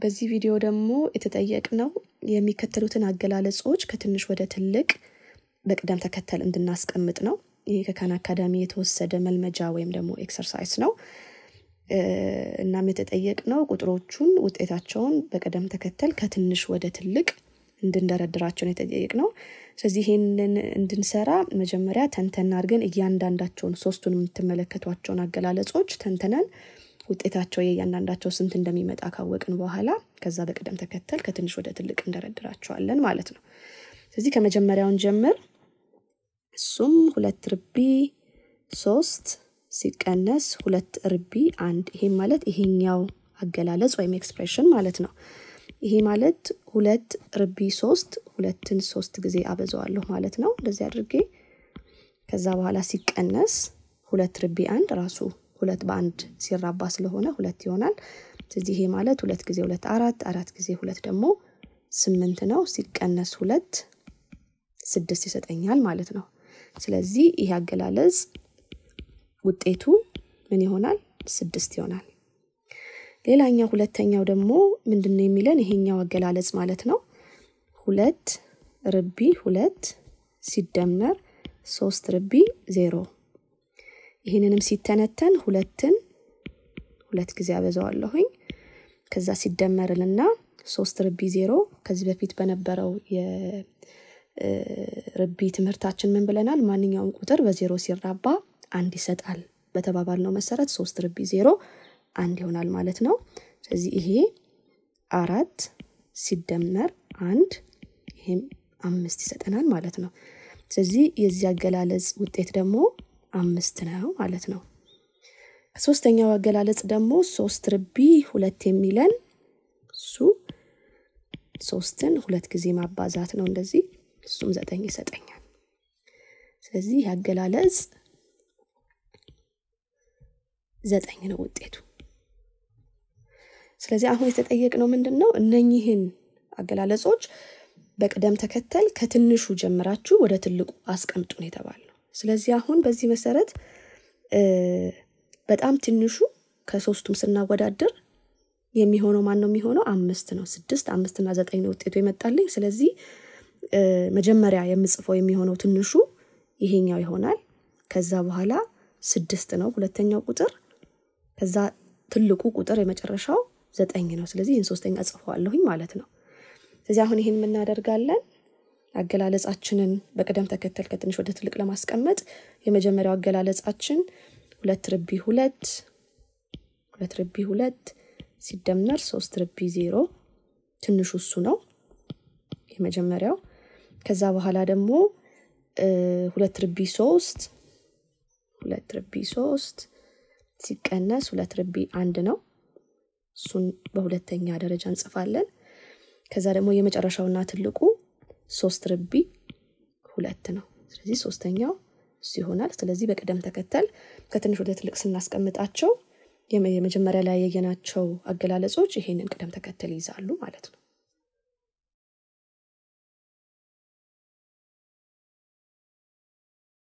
በዚህ ቪዲዮ ደግሞ የተጠየቅነው የሚከተሉትን አገላለጾች ከትንሽ ወደ ትልቅ በቅደም ተከተል እንድናስቀምጥ ነው። ይህ ከ Khan Academy የተወሰደ መልመጃ ወይም ደግሞ exercise ነው። እናም የተጠየቅነው ቁጥሮቹን ውጤታቸውን በቅደም ተከተል ከትንሽ ወደ ትልቅ እንድንደረድራቸውን የተጠየቅነው። ስለዚህ ይህንን እንድንሰራ መጀመሪያ ተንተን አድርገን እያንዳንዳቸውን ሶስቱን የምትመለከቷቸውን አገላለጾች ተንተነን ውጤታቸው የእያንዳንዳቸው ስንት እንደሚመጣ ካወቅን በኋላ ከዛ በቅደም ተከተል ከትንሽ ወደ ትልቅ እንደረድራቸዋለን ማለት ነው። ስለዚህ ከመጀመሪያውን ጀምር። እሱም ሁለት ርቢ ሶስት ሲቀነስ ሁለት ርቢ አንድ። ይሄም ማለት ይሄኛው አገላለጽ ወይም expression ማለት ነው። ይሄ ማለት ሁለት ርቢ ሶስት ሁለትን ሶስት ጊዜ አበዛዋለሁ ማለት ነው። እንደዚህ አድርጌ ከዛ በኋላ ሲቀነስ ሁለት ርቢ አንድ ራሱ ሁለት በአንድ ሲራባ ስለሆነ ሁለት ይሆናል። ስለዚህ ይሄ ማለት ሁለት ጊዜ ሁለት አራት፣ አራት ጊዜ ሁለት ደግሞ ስምንት ነው። ሲቀነስ ሁለት ስድስት ይሰጠኛል ማለት ነው። ስለዚህ ይሄ አገላለጽ ውጤቱ ምን ይሆናል? ስድስት ይሆናል። ሌላኛው ሁለተኛው ደግሞ ምንድን ነው የሚለን? ይሄኛው አገላለጽ ማለት ነው ሁለት ርቢ ሁለት ሲደመር ሶስት ርቢ ዜሮ ይህንንም ሲተነተን ሁለትን ሁለት ጊዜ አበዛዋለሁኝ። ከዛ ሲደመርልና ሶስት ርቢ ዜሮ ከዚህ በፊት በነበረው የርቢ ትምህርታችን ምን ብለናል? ማንኛውም ቁጥር በዜሮ ሲራባ አንድ ይሰጣል በተባባልነው መሰረት ሶስት ርቢ ዜሮ አንድ ይሆናል ማለት ነው። ስለዚህ ይሄ አራት ሲደመር አንድ ይሄም አምስት ይሰጠናል ማለት ነው። ስለዚህ የዚህ አገላለጽ ውጤት ደግሞ አምስት ነው ማለት ነው። ሶስተኛው አገላለጽ ደግሞ ሶስት ርቢ ሁለት የሚለን እሱ ሶስትን ሁለት ጊዜ ማባዛት ነው እንደዚህ እሱም ዘጠኝ ይሰጠኛል። ስለዚህ አገላለጽ ዘጠኝ ነው ውጤቱ። ስለዚህ አሁን የተጠየቅነው ምንድን ነው? እነኚህን አገላለጾች በቅደም ተከተል ከትንሹ ጀምራችሁ ወደ ትልቁ አስቀምጡን የተባልነው። ስለዚህ አሁን በዚህ መሰረት በጣም ትንሹ ከሶስቱም ስናወዳድር የሚሆነው ማን ነው የሚሆነው? አምስት ነው። ስድስት አምስትና ዘጠኝ ነው ውጤቱ የመጣልኝ። ስለዚህ መጀመሪያ የምጽፈው የሚሆነው ትንሹ ይሄኛው ይሆናል። ከዛ በኋላ ስድስት ነው ሁለተኛው ቁጥር። ከዛ ትልቁ ቁጥር የመጨረሻው ዘጠኝ ነው። ስለዚህ ይህን ሶስተኛ ጽፈዋለሁኝ ማለት ነው። ስለዚህ አሁን ይህን የምናደርጋለን አገላለጻችንን በቅደም ተከተል ከትንሽ ወደ ትልቅ ለማስቀመጥ የመጀመሪያው አገላለጻችን ሁለት ርቢ ሁለት ሁለት ርቢ ሁለት ሲደመር ሶስት ርቢ ዜሮ ትንሹ እሱ ነው የመጀመሪያው። ከዛ በኋላ ደግሞ ሁለት ርቢ ሶስት ሁለት ርቢ ሶስት ሲቀነስ ሁለት ርቢ አንድ ነው። እሱን በሁለተኛ ደረጃ እንጽፋለን። ከዛ ደግሞ የመጨረሻውና ትልቁ ሶስት ርቢ ሁለት ነው። ስለዚህ ሶስተኛው እሱ ይሆናል። ስለዚህ በቅደም ተከተል ከትንሽ ወደ ትልቅ ስናስቀምጣቸው የመጀመሪያ ላይ ያየናቸው አገላለጾች ይሄንን ቅደም ተከተል ይይዛሉ ማለት ነው።